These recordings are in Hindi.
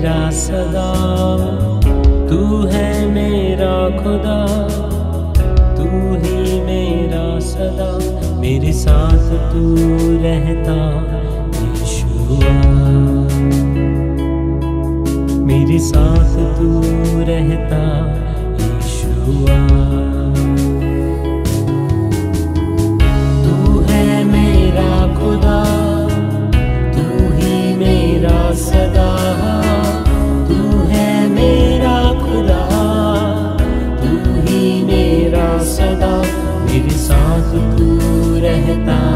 मेरा सदा। तू है मेरा खुदा। तू ही मेरा सदा। मेरे साथ तू रहता मेरे साथ तू रहता यीशुआ azul é.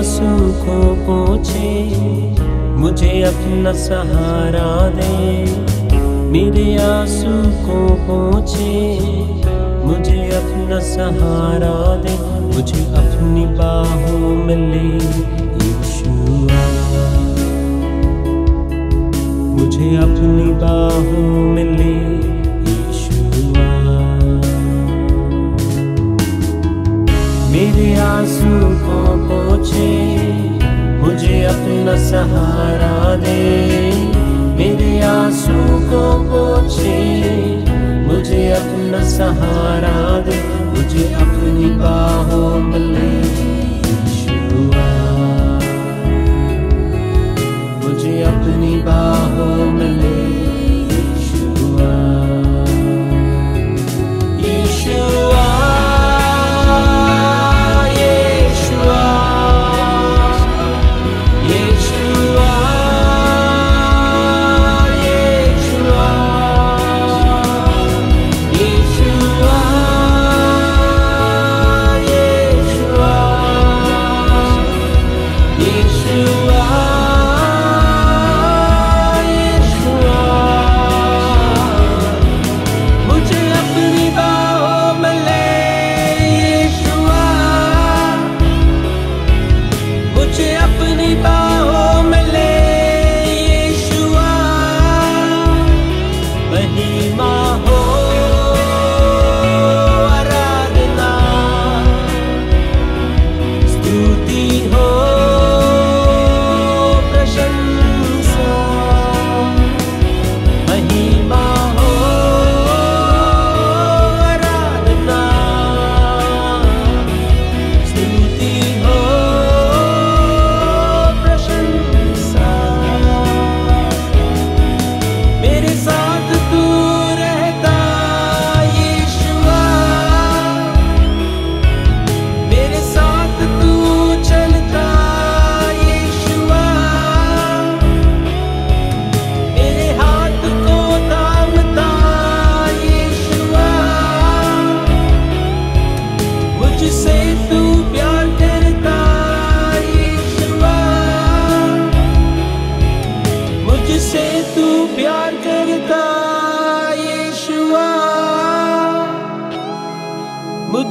आँसू को पहुँचे मुझे अपना सहारा दे। मेरे आँसू को पहुँचे मुझे अपना सहारा दे। मुझे अपनी बाहों में ले मुझे अपनी बाहों में ले मेरे आँसू को पोछे मुझे अपना सहारा दे। मेरे आँसू को पोछे मुझे अपना सहारा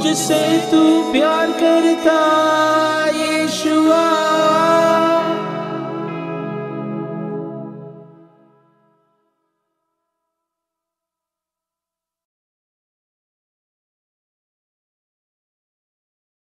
मुझसे तू प्यार करता यीशुआ